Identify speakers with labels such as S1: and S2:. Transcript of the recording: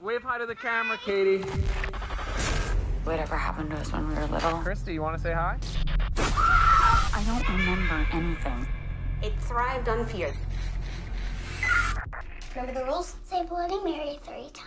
S1: Wave hi to the camera, Katie.
S2: Whatever happened to us when we were little?
S1: Kristi, you want to say hi?
S2: I don't remember anything.
S3: It thrived on fear.
S4: Remember the rules? Say Bloody Mary three times.